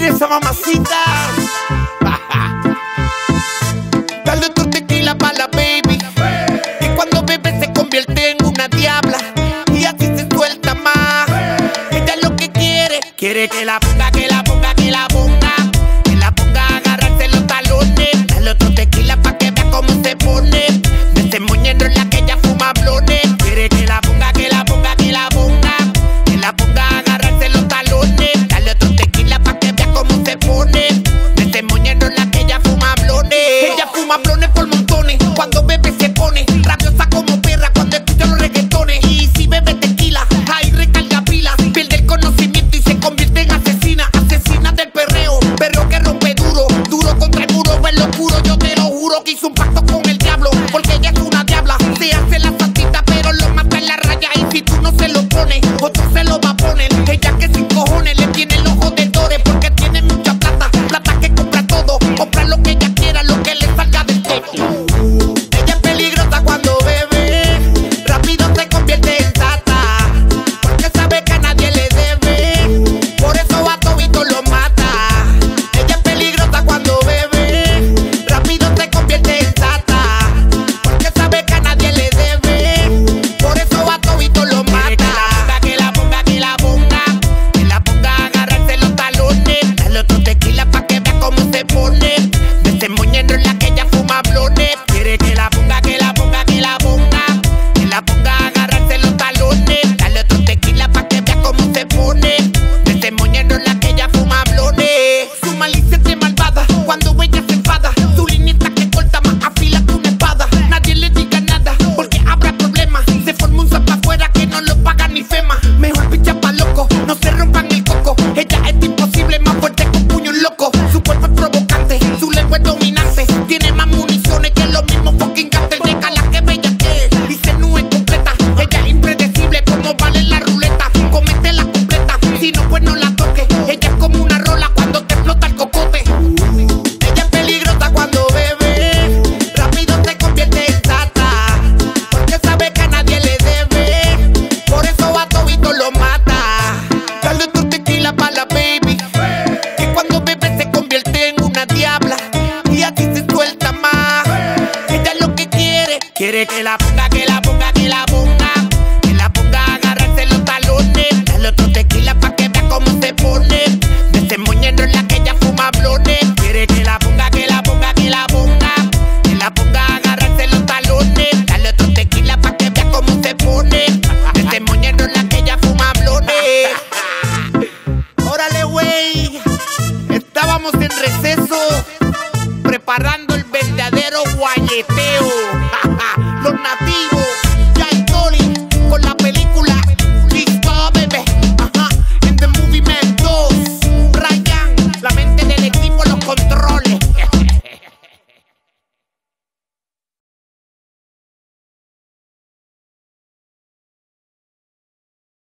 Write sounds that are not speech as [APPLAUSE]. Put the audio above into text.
Mira esa mamacita. [LAUGHS] Dale tu tequila para la baby. Y cuando bebe se convierte en una diabla. Y así se suelta más. Ella es lo que quiere. Quiere que la ponga, que la ponga, que la ponga. Que la ponga a agarrarse los talones. Dale otro tequila. abrones por montones. Cuando bebe se pone rabiosa como perra cuando escucha los reggaetones. Y si bebe tequila, ahí recarga pila. Pierde el conocimiento y se convierte en asesina. Asesina del perreo, perro que rompe duro. Duro contra el muro, ver lo oscuro. Yo te lo juro que hizo un pacto con el diablo. Porque ella es una diabla. Se hace la santita, pero lo mata en la raya. Y si tú no se lo pones, que la